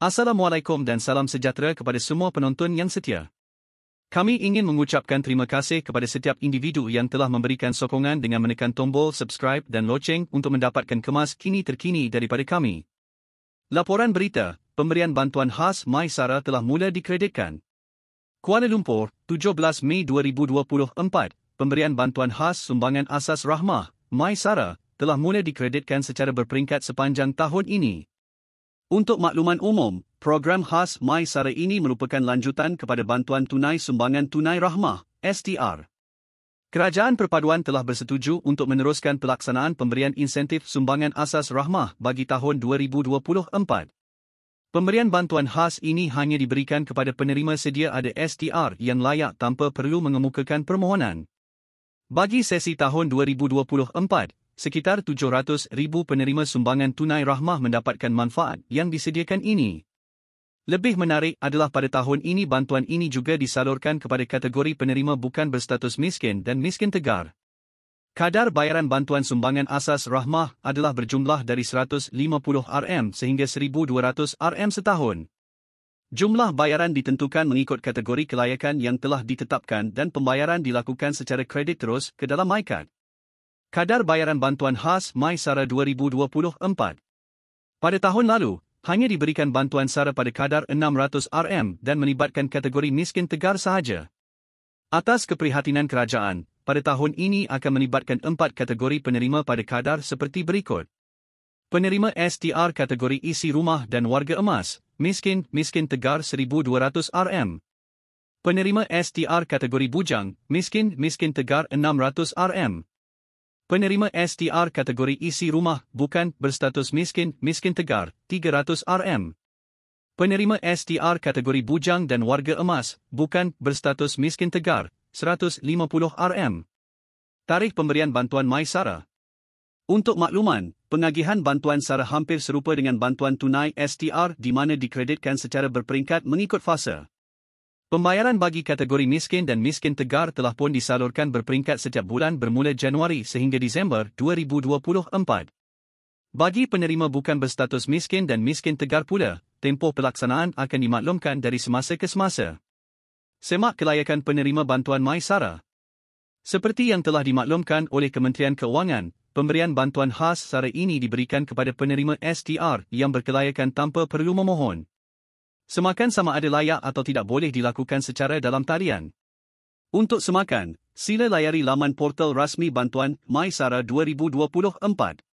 Assalamualaikum dan salam sejahtera kepada semua penonton yang setia. Kami ingin mengucapkan terima kasih kepada setiap individu yang telah memberikan sokongan dengan menekan tombol subscribe dan loceng untuk mendapatkan kemas kini terkini daripada kami. Laporan berita, pemberian bantuan khas Mai Sara telah mula dikreditkan. Kuala Lumpur, 17 Mei 2024, pemberian bantuan khas sumbangan asas rahmah, Mai Sara, telah mula dikreditkan secara berperingkat sepanjang tahun ini. Untuk makluman umum, program khas My Sara ini merupakan lanjutan kepada bantuan tunai sumbangan tunai rahmah, STR. Kerajaan Perpaduan telah bersetuju untuk meneruskan pelaksanaan pemberian insentif sumbangan asas rahmah bagi tahun 2024. Pemberian bantuan khas ini hanya diberikan kepada penerima sedia ada STR yang layak tanpa perlu mengemukakan permohonan. Bagi sesi tahun 2024, sekitar 700 ribu penerima sumbangan tunai rahmah mendapatkan manfaat yang disediakan ini. Lebih menarik adalah pada tahun ini bantuan ini juga disalurkan kepada kategori penerima bukan berstatus miskin dan miskin tegar. Kadar bayaran bantuan sumbangan asas rahmah adalah berjumlah dari 150 RM sehingga 1200 RM setahun. Jumlah bayaran ditentukan mengikut kategori kelayakan yang telah ditetapkan dan pembayaran dilakukan secara kredit terus ke dalam MyCard. Kadar bayaran bantuan khas Mai Sara 2024 Pada tahun lalu, hanya diberikan bantuan sara pada kadar 600 RM dan melibatkan kategori miskin tegar sahaja. Atas keprihatinan kerajaan, pada tahun ini akan melibatkan empat kategori penerima pada kadar seperti berikut. Penerima STR kategori isi rumah dan warga emas, miskin, miskin tegar 1200 RM. Penerima STR kategori bujang, miskin, miskin tegar 600 RM. Penerima STR kategori isi rumah bukan berstatus miskin, miskin tegar, 300 RM. Penerima STR kategori bujang dan warga emas bukan berstatus miskin tegar, 150 RM. Tarikh pemberian bantuan MySara. Untuk makluman, pengagihan bantuan SARA hampir serupa dengan bantuan tunai STR di mana dikreditkan secara berperingkat mengikut fasa. Pembayaran bagi kategori miskin dan miskin tegar telah pun disalurkan berperingkat setiap bulan bermula Januari sehingga Disember 2024. Bagi penerima bukan berstatus miskin dan miskin tegar pula, tempoh pelaksanaan akan dimaklumkan dari semasa ke semasa. Semak kelayakan penerima bantuan MySara. Seperti yang telah dimaklumkan oleh Kementerian Keuangan, pemberian bantuan khas SARA ini diberikan kepada penerima STR yang berkelayakan tanpa perlu memohon. Semakan sama ada layak atau tidak boleh dilakukan secara dalam talian. Untuk semakan, sila layari laman portal rasmi bantuan MySara 2024.